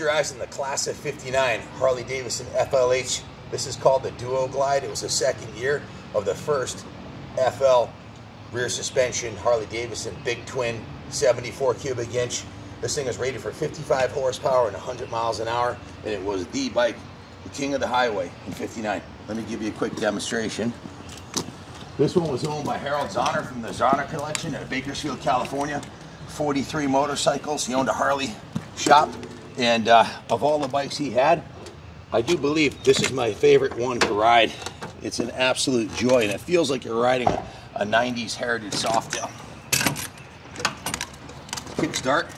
your eyes on the class of 59 Harley Davidson FLH. This is called the Duo Glide. It was the second year of the first FL rear suspension Harley Davidson big twin 74 cubic inch. This thing is rated for 55 horsepower and 100 miles an hour, and it was the bike, the king of the highway in 59. Let me give you a quick demonstration. This one was owned by Harold Zahner from the Zahner collection at Bakersfield, California. 43 motorcycles. He owned a Harley shop. And uh, of all the bikes he had, I do believe this is my favorite one to ride. It's an absolute joy, and it feels like you're riding a, a 90s Heritage Softail. Quick start.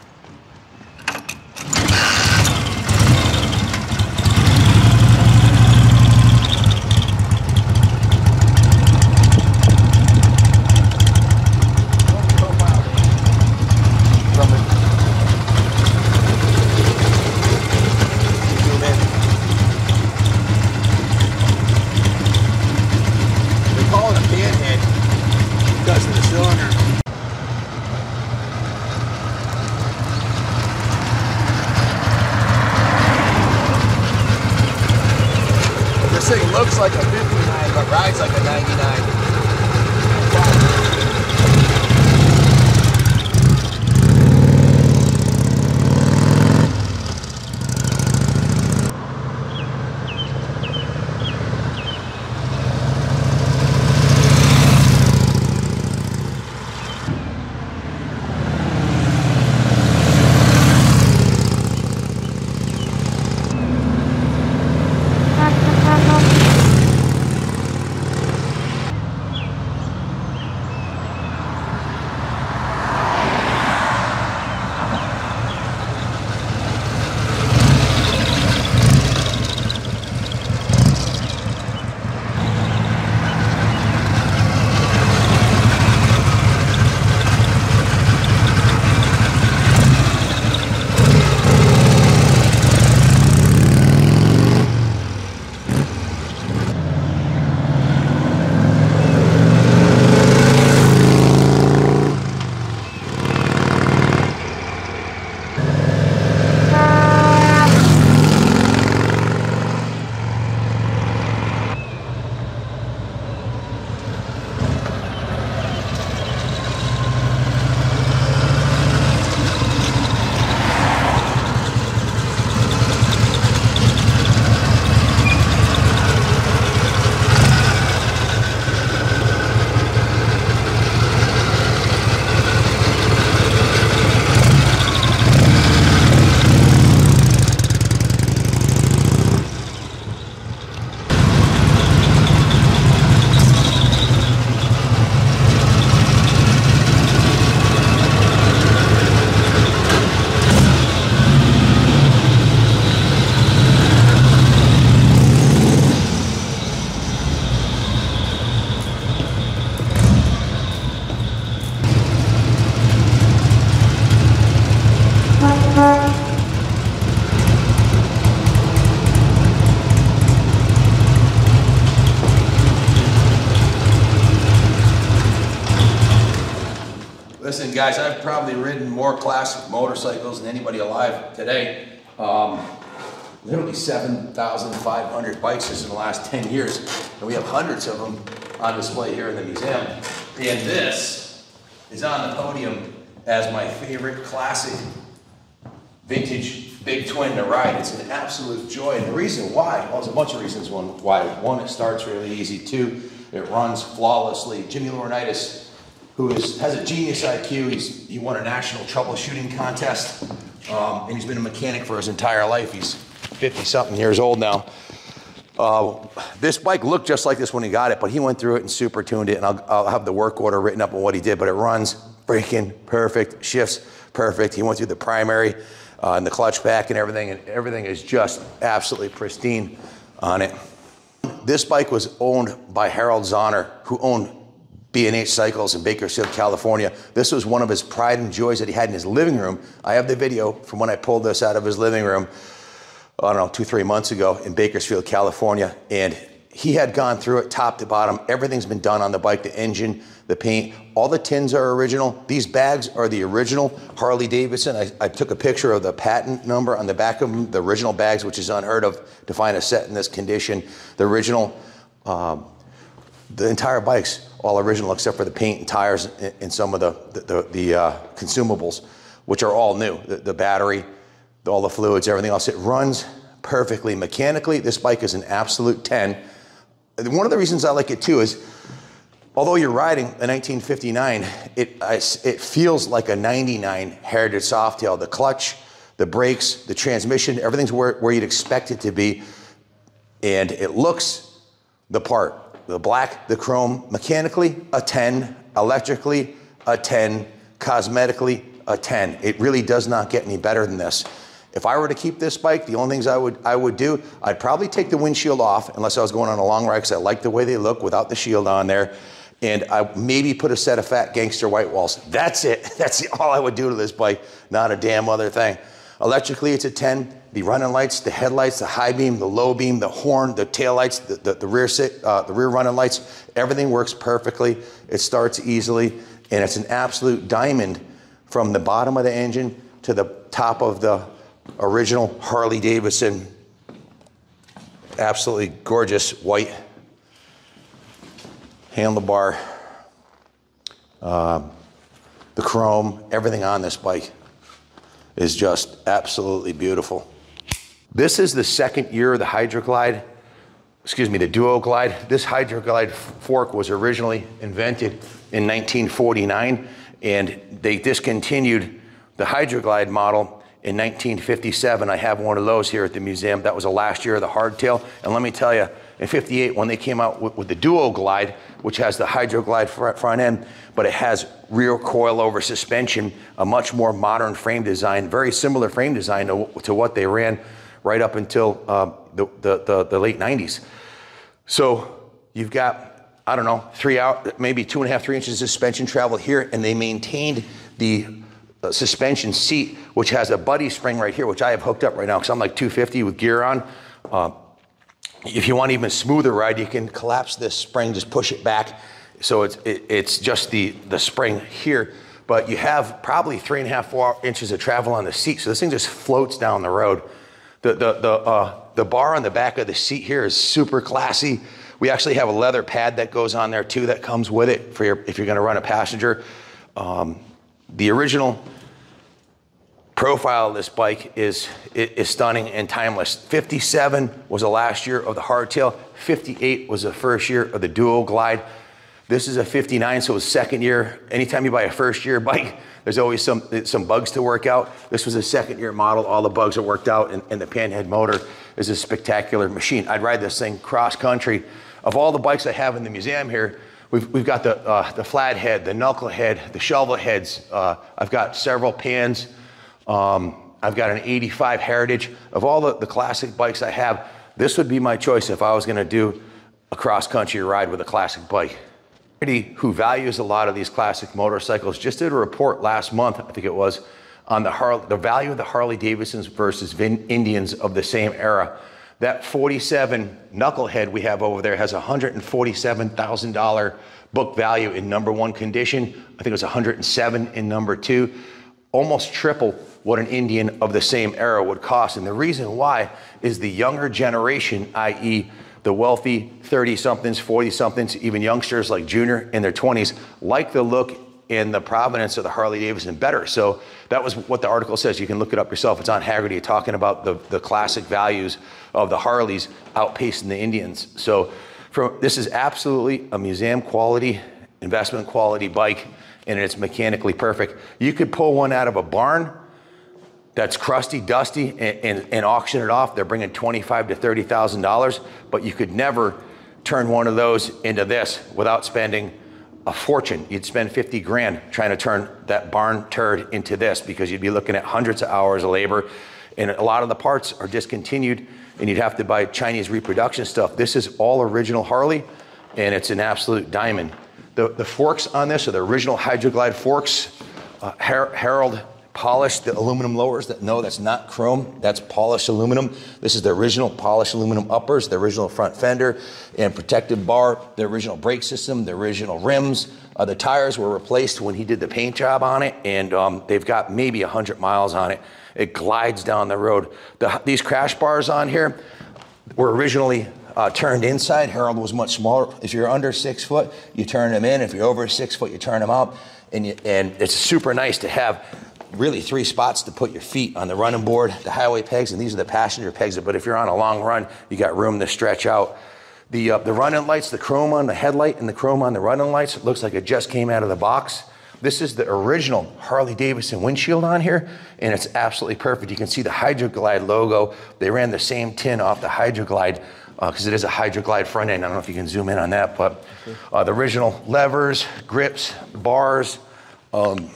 Listen, guys, I've probably ridden more classic motorcycles than anybody alive today. Um, literally 7,500 bikes just in the last 10 years. And we have hundreds of them on display here in the museum. And this is on the podium as my favorite classic vintage big twin to ride. It's an absolute joy. And the reason why, well, there's a bunch of reasons why. One, it starts really easy. Two, it runs flawlessly. Jimmy Laurinaitis who is, has a genius IQ. He's, he won a national troubleshooting contest, um, and he's been a mechanic for his entire life. He's 50 something years old now. Uh, this bike looked just like this when he got it, but he went through it and super tuned it, and I'll, I'll have the work order written up on what he did, but it runs freaking perfect, shifts perfect. He went through the primary uh, and the clutch pack and everything, and everything is just absolutely pristine on it. This bike was owned by Harold Zahner, who owned B&H Cycles in Bakersfield, California. This was one of his pride and joys that he had in his living room. I have the video from when I pulled this out of his living room, I don't know, two, three months ago in Bakersfield, California. And he had gone through it top to bottom. Everything's been done on the bike, the engine, the paint. All the tins are original. These bags are the original Harley Davidson. I, I, took a picture of the patent number on the back of them, the original bags, which is unheard of to find a set in this condition. The original, um, the entire bike's all original except for the paint and tires and, some of the, the, the, uh, consumables, which are all new. The, the battery, all the fluids, everything else. It runs perfectly. Mechanically, this bike is an absolute 10. One of the reasons I like it too is although you're riding a 1959, it, it feels like a 99 Heritage Softail. The clutch, the brakes, the transmission, everything's where, where you'd expect it to be. And it looks the part. The black, the chrome, mechanically, a 10, electrically, a 10, cosmetically, a 10. It really does not get any better than this. If I were to keep this bike, the only things I would I would do, I'd probably take the windshield off unless I was going on a long ride because I like the way they look without the shield on there and I maybe put a set of fat gangster white walls. That's it. That's all I would do to this bike, not a damn other thing. Electrically, it's a 10. The running lights, the headlights, the high beam, the low beam, the horn, the tail lights, the, the, the rear uh, the rear running lights, everything works perfectly. It starts easily, and it's an absolute diamond from the bottom of the engine to the top of the original Harley Davidson. Absolutely gorgeous white handlebar, uh, the chrome, everything on this bike is just absolutely beautiful. This is the second year of the Hydroglide, excuse me, the Duo Glide. This Hydroglide fork was originally invented in 1949 and they discontinued the Hydroglide model in 1957. I have one of those here at the museum. That was the last year of the hardtail. And let me tell you, in 58, when they came out with, with the Duo Glide, which has the Hydroglide front end, but it has rear coilover suspension, a much more modern frame design, very similar frame design to, to what they ran right up until uh, the, the, the, the, late 90s. So you've got, I don't know, three out, maybe two and a half, three inches of suspension travel here, and they maintained the uh, suspension seat, which has a buddy spring right here, which I have hooked up right now because I'm like 250 with gear on. Uh, if you want even smoother ride, you can collapse this spring, just push it back. So it's, it, it's just the, the spring here, but you have probably three and a half, four inches of travel on the seat. So this thing just floats down the road. The, the, the, uh, the bar on the back of the seat here is super classy. We actually have a leather pad that goes on there too that comes with it for your, if you're gonna run a passenger. Um, the original profile of this bike is, is stunning and timeless. 57 was the last year of the hardtail. 58 was the first year of the Duo Glide. This is a 59, so it's second year. Anytime you buy a first year bike, there's always some, some bugs to work out. This was a second year model. All the bugs are worked out, and, and the panhead motor is a spectacular machine. I'd ride this thing cross country. Of all the bikes I have in the museum here, We've, we've got the, uh, the flathead, the knucklehead, the shovel heads. Uh, I've got several pans. Um, I've got an 85 Heritage. Of all the, the classic bikes I have, this would be my choice if I was gonna do a cross-country ride with a classic bike. Who values a lot of these classic motorcycles just did a report last month, I think it was, on the, Harley, the value of the Harley Davidsons versus Vin Indians of the same era. That 47 knucklehead we have over there has $147,000 book value in number one condition. I think it was 107 in number two, almost triple what an Indian of the same era would cost. And the reason why is the younger generation, i.e., the wealthy 30 somethings, 40 somethings, even youngsters like Junior in their 20s, like the look and the provenance of the Harley Davidson better. So that was what the article says. You can look it up yourself. It's on Hagerty talking about the, the classic values of the Harleys outpacing the Indians. So for, this is absolutely a museum quality, investment quality bike, and it's mechanically perfect. You could pull one out of a barn that's crusty, dusty, and, and, and auction it off. They're bringing twenty-five to thirty thousand dollars, but you could never turn one of those into this without spending a fortune. You'd spend 50 grand trying to turn that barn turd into this because you'd be looking at hundreds of hours of labor. And a lot of the parts are discontinued and you'd have to buy Chinese reproduction stuff. This is all original Harley and it's an absolute diamond. The, the forks on this are the original Hydroglide forks. Uh, Her Harold polished the aluminum lowers that no that's not chrome. That's polished aluminum. This is the original polished aluminum uppers the original front fender and protective bar the original brake system the original rims. Uh, the tires were replaced when he did the paint job on it and um, they've got maybe 100 miles on it. It glides down the road. The, these crash bars on here were originally uh, turned inside. Harold was much smaller. If you're under six foot you turn them in. If you're over six foot you turn them up and, you, and it's super nice to have really three spots to put your feet on the running board, the highway pegs, and these are the passenger pegs. But if you're on a long run, you got room to stretch out. The, uh, the running lights, the chrome on the headlight and the chrome on the running lights, it looks like it just came out of the box. This is the original Harley Davidson windshield on here, and it's absolutely perfect. You can see the Hydroglide logo. They ran the same tin off the Hydroglide because uh, it is a Hydroglide front end. I don't know if you can zoom in on that, but uh, the original levers, grips, bars, um,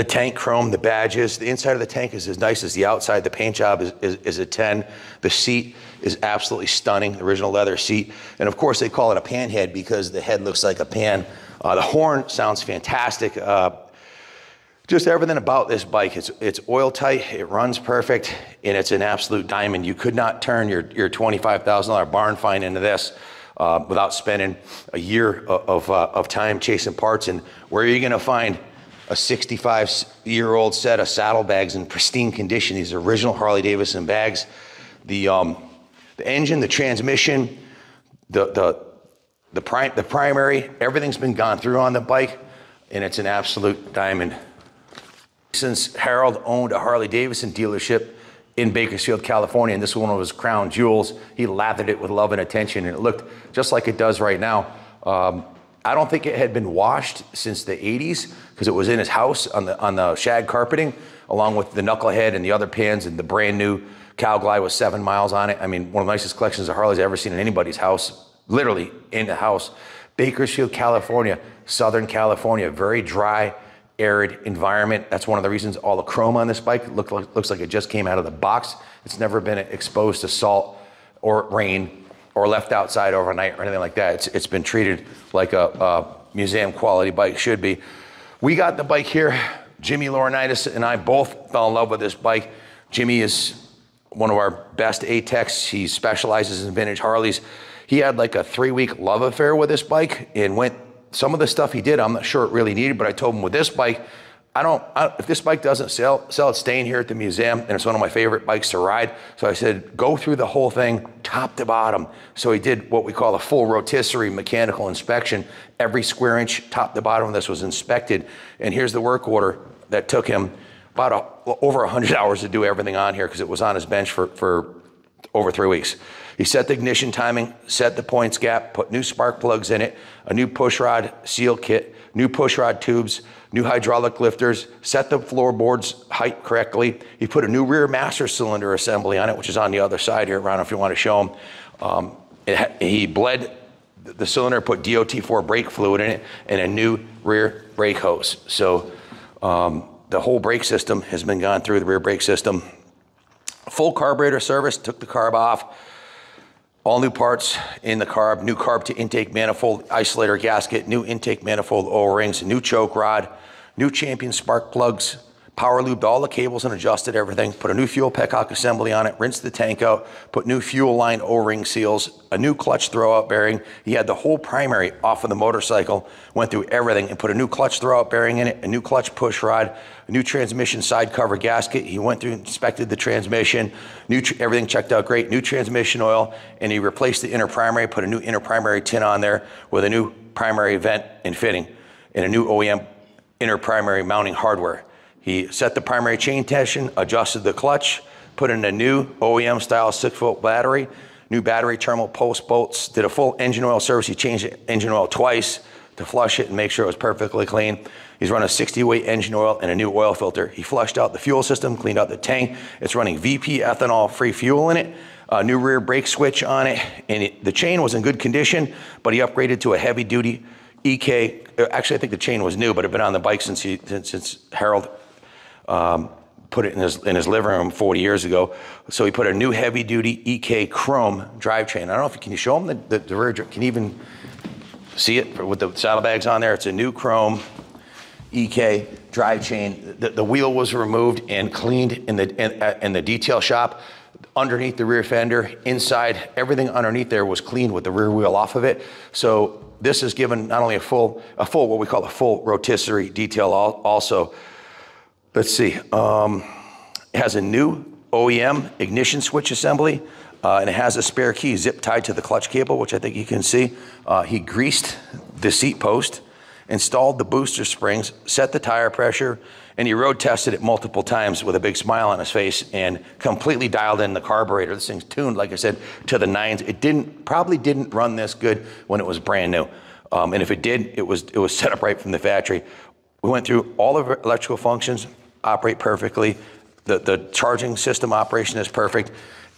the tank chrome, the badges, the inside of the tank is as nice as the outside. The paint job is, is, is, a 10. The seat is absolutely stunning, the original leather seat. And of course, they call it a pan head because the head looks like a pan. Uh, the horn sounds fantastic. Uh, just everything about this bike, it's, it's oil tight, it runs perfect, and it's an absolute diamond. You could not turn your, your $25,000 barn find into this. Uh, without spending a year of, of, uh, of time chasing parts. And where are you going to find a 65 year old set of saddlebags in pristine condition. These original Harley Davidson bags. The, um, the engine, the transmission, the, the, the, the primary, everything's been gone through on the bike, and it's an absolute diamond. Since Harold owned a Harley Davidson dealership in Bakersfield, California, and this was one of his crown jewels, he lathered it with love and attention, and it looked just like it does right now. Um, I don't think it had been washed since the 80s because it was in his house on the on the shag carpeting, along with the knucklehead and the other pans and the brand new cow glide with seven miles on it. I mean, one of the nicest collections of Harleys I've ever seen in anybody's house, literally in the house. Bakersfield, California, Southern California, very dry, arid environment. That's one of the reasons all the chrome on this bike look looks like it just came out of the box. It's never been exposed to salt or rain or left outside overnight or anything like that. It's, it's been treated like a, a museum quality bike should be. We got the bike here. Jimmy Laurinaitis and I both fell in love with this bike. Jimmy is one of our best A-techs. He specializes in vintage Harleys. He had like a three week love affair with this bike and went, some of the stuff he did, I'm not sure it really needed, but I told him with this bike, I don't, I, if this bike doesn't sell, sell, it's staying here at the museum, and it's one of my favorite bikes to ride. So I said, go through the whole thing, top to bottom. So he did what we call a full rotisserie mechanical inspection. Every square inch, top to bottom of this was inspected. And here's the work order that took him about a, over 100 hours to do everything on here because it was on his bench for, for over three weeks. He set the ignition timing, set the points gap, put new spark plugs in it, a new pushrod seal kit, new pushrod tubes, new hydraulic lifters, set the floorboards height correctly. He put a new rear master cylinder assembly on it, which is on the other side here, Ron, if you want to show him. Um, it, he bled the cylinder, put DOT4 brake fluid in it, and a new rear brake hose. So um, the whole brake system has been gone through the rear brake system. Full carburetor service, took the carb off. All new parts in the carb, new carb to intake manifold isolator gasket, new intake manifold O-rings, new choke rod, new champion spark plugs, power lubed all the cables and adjusted everything, put a new fuel petcock assembly on it, rinsed the tank out, put new fuel line O-ring seals, a new clutch throwout bearing. He had the whole primary off of the motorcycle, went through everything and put a new clutch throwout bearing in it, a new clutch push rod, a new transmission side cover gasket. He went through, inspected the transmission, new everything checked out great, new transmission oil, and he replaced the inner primary, put a new inner primary tin on there with a new primary vent and fitting and a new OEM inner primary mounting hardware. He set the primary chain tension, adjusted the clutch, put in a new OEM style six volt battery, new battery terminal post bolts, did a full engine oil service. He changed the engine oil twice to flush it and make sure it was perfectly clean. He's run a 60 weight engine oil and a new oil filter. He flushed out the fuel system, cleaned out the tank. It's running VP ethanol free fuel in it. A new rear brake switch on it, and it, the chain was in good condition, but he upgraded to a heavy duty EK. Actually, I think the chain was new, but it had been on the bike since, he, since, since Harold um, put it in his, in his living room 40 years ago. So he put a new heavy duty EK chrome drivetrain. I don't know if you can you show him the, the, the can you even see it with the saddlebags on there? It's a new chrome EK. drive chain. The, the wheel was removed and cleaned in the in, uh, in the detail shop. Underneath the rear fender, inside, everything underneath there was cleaned with the rear wheel off of it. So this is given not only a full, a full, what we call a full rotisserie detail also. Let's see, um, it has a new OEM ignition switch assembly. Uh, and it has a spare key zip tied to the clutch cable, which I think you can see. Uh, he greased the seat post, installed the booster springs, set the tire pressure, and he road tested it multiple times with a big smile on his face and completely dialed in the carburetor. This thing's tuned, like I said, to the nines. It didn't probably didn't run this good when it was brand new, um, and if it did, it was it was set up right from the factory. We went through all of electrical functions, operate perfectly. The the charging system operation is perfect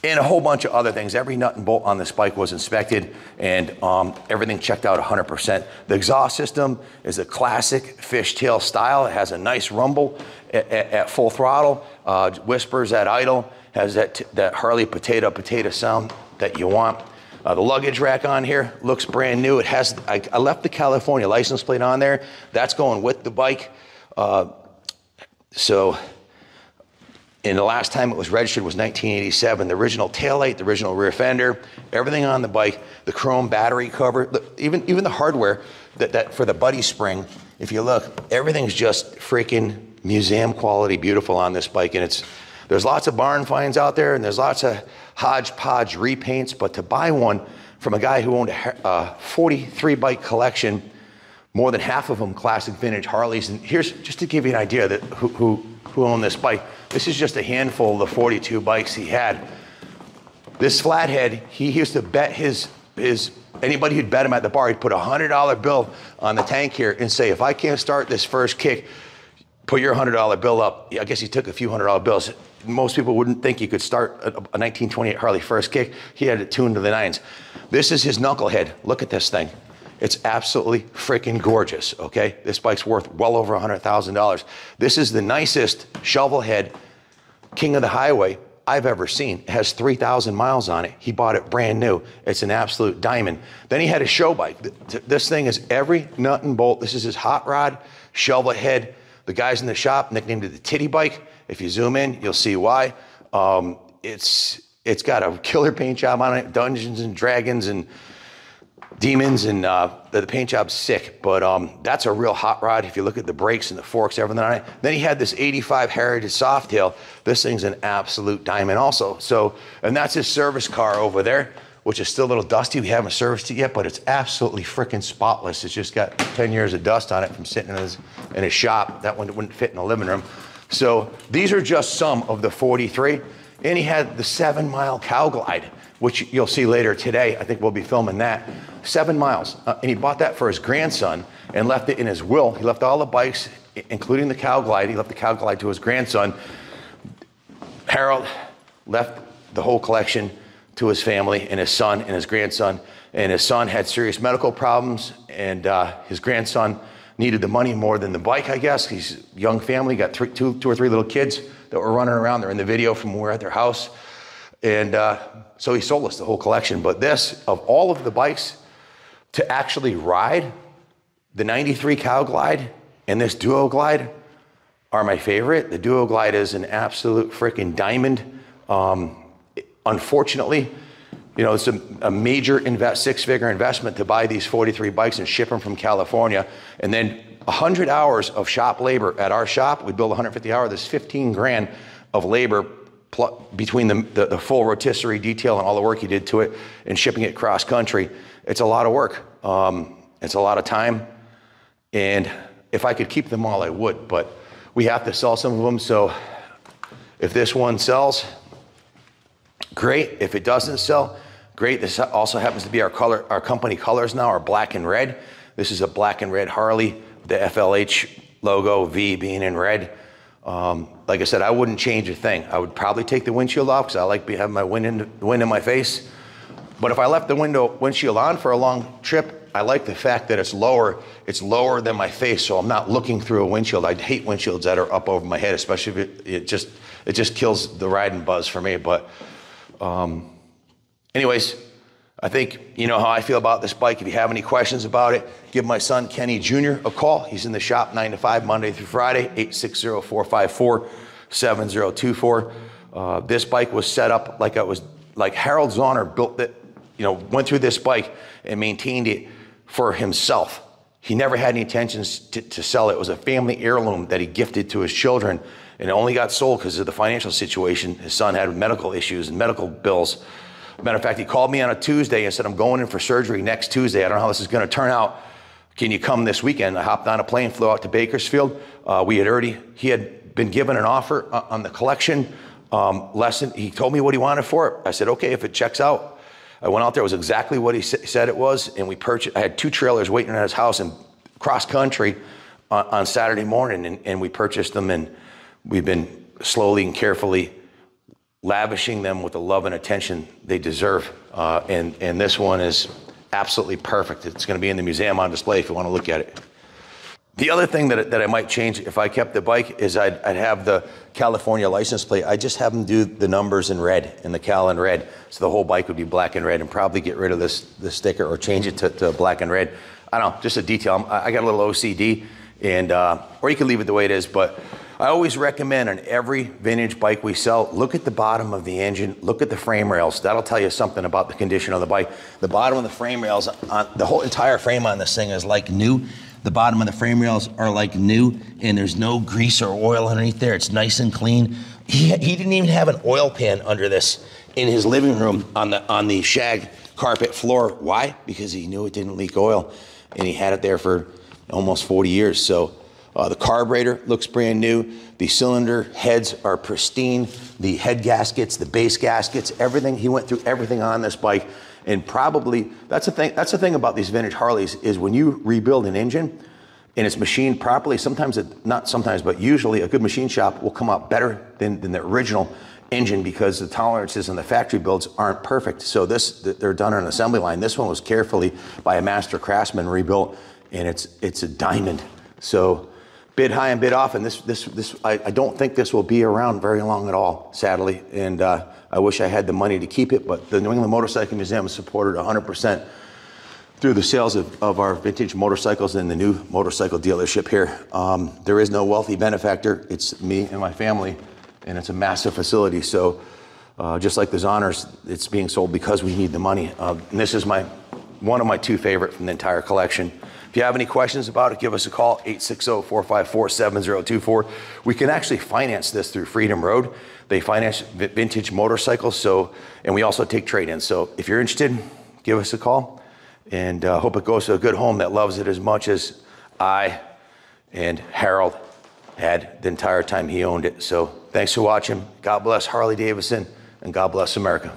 and a whole bunch of other things. Every nut and bolt on this bike was inspected and um, everything checked out 100%. The exhaust system is a classic fishtail style. It has a nice rumble at, at, at full throttle, uh, whispers at idle, has that, that Harley potato potato sound that you want. Uh, the luggage rack on here looks brand new. It has, I, I, left the California license plate on there. That's going with the bike. Uh, so and the last time it was registered was 1987. The original taillight, the original rear fender, everything on the bike, the chrome battery cover, even, even the hardware that, that for the buddy spring, if you look, everything's just freaking museum quality beautiful on this bike. And it's, there's lots of barn finds out there and there's lots of hodgepodge repaints, but to buy one from a guy who owned a uh, 43 bike collection, more than half of them classic vintage Harleys. And here's just to give you an idea that who, who who owned this bike. This is just a handful of the 42 bikes he had. This flathead, he used to bet his, his anybody who'd bet him at the bar, he'd put a $100 bill on the tank here and say, if I can't start this first kick, put your $100 bill up. I guess he took a few hundred dollar bills. Most people wouldn't think he could start a, a 1928 Harley first kick. He had it tuned to the nines. This is his knucklehead. Look at this thing. It's absolutely freaking gorgeous, okay? This bike's worth well over $100,000. This is the nicest shovel head king of the highway I've ever seen. It has 3,000 miles on it. He bought it brand new. It's an absolute diamond. Then he had a show bike. This thing is every nut and bolt. This is his hot rod, shovel head. The guys in the shop nicknamed it the titty bike. If you zoom in, you'll see why. Um, it's it's got a killer paint job on it, Dungeons and Dragons and demons and uh, the, paint job's sick, but um, that's a real hot rod. If you look at the brakes and the forks, everything on it. Then he had this 85 Heritage Softail. This thing's an absolute diamond also. So, and that's his service car over there, which is still a little dusty. We haven't serviced it yet, but it's absolutely freaking spotless. It's just got 10 years of dust on it from sitting in his, in his shop. That one wouldn't fit in the living room. So these are just some of the 43. And he had the seven mile cow glide which you'll see later today. I think we'll be filming that. Seven miles. Uh, and he bought that for his grandson and left it in his will. He left all the bikes, including the cow glide. He left the cow glide to his grandson. Harold left the whole collection to his family and his son and his grandson. And his son had serious medical problems, and uh, his grandson needed the money more than the bike, I guess. He's a young family, got three, two, two or three little kids that were running around. They're in the video from we're at their house. And uh, so he sold us the whole collection. But this, of all of the bikes to actually ride, the 93 Cow Glide and this Duo Glide are my favorite. The Duo Glide is an absolute freaking diamond. Um, unfortunately, you know, it's a, a major invest, six-figure investment to buy these 43 bikes and ship them from California. And then 100 hours of shop labor at our shop. We build 150 hours. There's 15 grand of labor between the, the, the, full rotisserie detail and all the work he did to it and shipping it cross country, it's a lot of work. Um, it's a lot of time. And if I could keep them all, I would, but we have to sell some of them. So if this one sells, great. If it doesn't sell, great. This also happens to be our color, our company colors now are black and red. This is a black and red Harley, the FLH logo, V being in red. Um, like I said, I wouldn't change a thing. I would probably take the windshield off because I like having my wind in, wind in my face. But if I left the window windshield on for a long trip, I like the fact that it's lower. It's lower than my face, so I'm not looking through a windshield. I hate windshields that are up over my head, especially if it, it just it just kills the riding buzz for me. But um, anyways, I think you know how I feel about this bike. If you have any questions about it, give my son Kenny Jr. a call. He's in the shop 9 to 5, Monday through Friday, 860 454 7024. Uh, this bike was set up like I was, like Harold Zahner built it, you know, went through this bike and maintained it for himself. He never had any intentions to, to sell it. It was a family heirloom that he gifted to his children and it only got sold because of the financial situation. His son had medical issues and medical bills. Matter of fact, he called me on a Tuesday and said, I'm going in for surgery next Tuesday. I don't know how this is going to turn out. Can you come this weekend? I hopped on a plane, flew out to Bakersfield. Uh, we had already, he had been given an offer uh, on the collection um, lesson. He told me what he wanted for it. I said, okay, if it checks out. I went out there, it was exactly what he said it was. And we purchased, I had two trailers waiting at his house in cross country on, on Saturday morning. And, and we purchased them and we've been slowly and carefully lavishing them with the love and attention they deserve. Uh, and, and this one is absolutely perfect. It's going to be in the museum on display if you want to look at it. The other thing that, that I might change if I kept the bike is I'd, I'd have the California license plate. I just have them do the numbers in red and the Cal in red. So the whole bike would be black and red and probably get rid of this, this sticker or change it to, to black and red. I don't know, just a detail. I got a little OCD and, uh, or you can leave it the way it is, but I always recommend on every vintage bike we sell, look at the bottom of the engine, look at the frame rails. That'll tell you something about the condition of the bike. The bottom of the frame rails, on, the whole entire frame on this thing is like new. The bottom of the frame rails are like new, and there's no grease or oil underneath there. It's nice and clean. He, he didn't even have an oil pan under this in his living room on the on the shag carpet floor. Why? Because he knew it didn't leak oil, and he had it there for almost 40 years. So uh, the carburetor looks brand new. The cylinder heads are pristine. The head gaskets, the base gaskets, everything. He went through everything on this bike. And probably that's the thing. That's the thing about these vintage Harleys is when you rebuild an engine and it's machined properly. Sometimes it, not sometimes, but usually a good machine shop will come out better than, than the original engine because the tolerances and the factory builds aren't perfect. So this they're done on an assembly line. This one was carefully by a master craftsman rebuilt, and it's it's a diamond. So bid high and bid off, and this, this, this, I, I don't think this will be around very long at all, sadly. And uh, I wish I had the money to keep it, but the New England Motorcycle Museum is supported 100% through the sales of, of our vintage motorcycles and the new motorcycle dealership here. Um, there is no wealthy benefactor. It's me and my family, and it's a massive facility. So uh, just like the Zahners, it's being sold because we need the money. Uh, and this is my one of my two favorite from the entire collection. If you have any questions about it, give us a call, 860-454-7024. We can actually finance this through Freedom Road. They finance vintage motorcycles, so and we also take trade-ins. So if you're interested, give us a call, and uh, hope it goes to a good home that loves it as much as I and Harold had the entire time he owned it. So thanks for watching. God bless Harley Davidson, and God bless America.